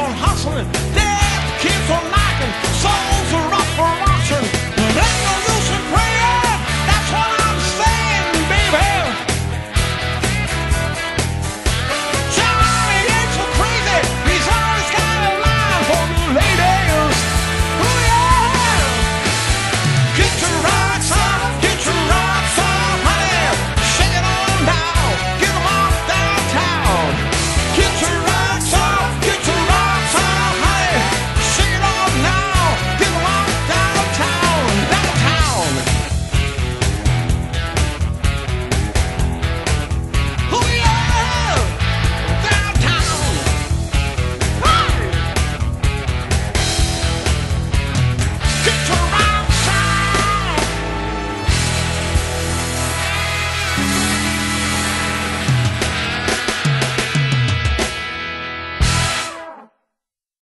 on hustling, death keeps on knocking.